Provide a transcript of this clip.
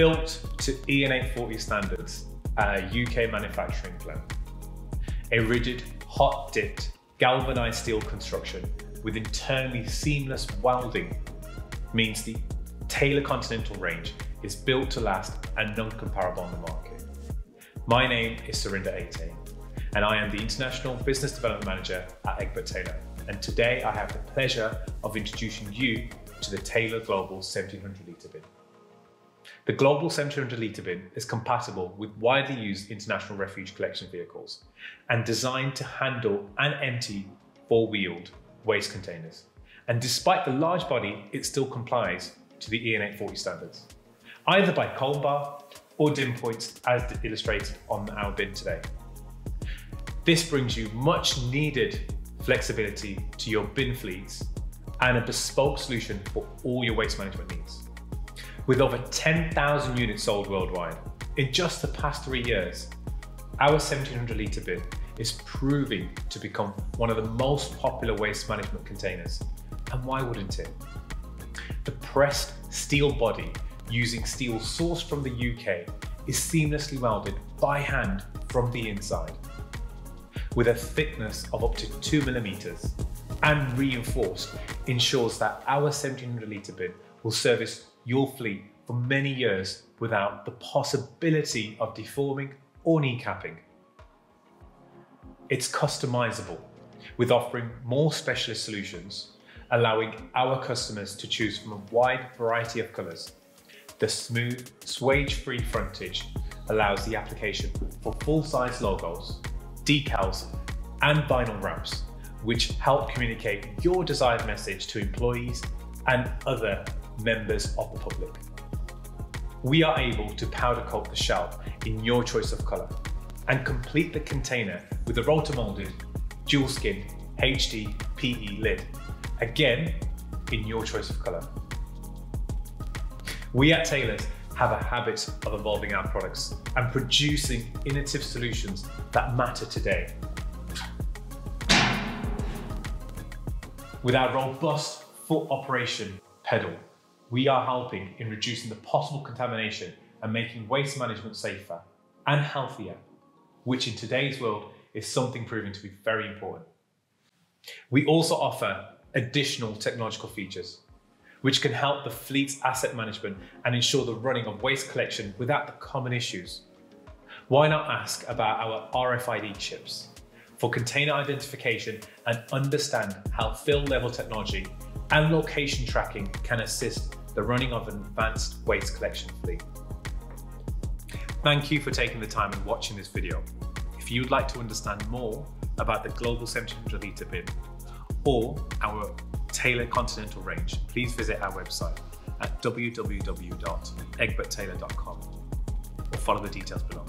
Built to EN840 standards, at a UK manufacturing plant. A rigid, hot dipped, galvanized steel construction with internally seamless welding means the Taylor Continental range is built to last and non-comparable on the market. My name is Surinder Ate, and I am the International Business Development Manager at Egbert Taylor. And today I have the pleasure of introducing you to the Taylor Global 1700 litre bin. The Global 1700 litre bin is compatible with widely used international refuge collection vehicles and designed to handle and empty four-wheeled waste containers. And despite the large body, it still complies to the EN840 standards, either by comb bar or dim points as illustrated on our bin today. This brings you much needed flexibility to your bin fleets and a bespoke solution for all your waste management needs. With over 10,000 units sold worldwide, in just the past three years, our 1700 litre bin is proving to become one of the most popular waste management containers. And why wouldn't it? The pressed steel body using steel sourced from the UK is seamlessly welded by hand from the inside with a thickness of up to two millimeters and reinforced ensures that our 1700 litre bin will service your fleet for many years without the possibility of deforming or kneecapping. It's customizable with offering more specialist solutions, allowing our customers to choose from a wide variety of colors. The smooth, swage-free frontage allows the application for full-size logos, decals, and vinyl wraps, which help communicate your desired message to employees and other members of the public. We are able to powder coat the shell in your choice of color and complete the container with a rotomolded dual skin HD PE lid, again in your choice of color. We at Taylor's have a habit of evolving our products and producing innovative solutions that matter today. With our robust foot operation pedal, we are helping in reducing the possible contamination and making waste management safer and healthier, which in today's world is something proving to be very important. We also offer additional technological features which can help the fleet's asset management and ensure the running of waste collection without the common issues. Why not ask about our RFID chips for container identification and understand how fill level technology and location tracking can assist the running of an advanced waste collection fleet. Thank you for taking the time and watching this video. If you'd like to understand more about the Global 1700 litre bin or our Taylor Continental range, please visit our website at www.egberttaylor.com or follow the details below.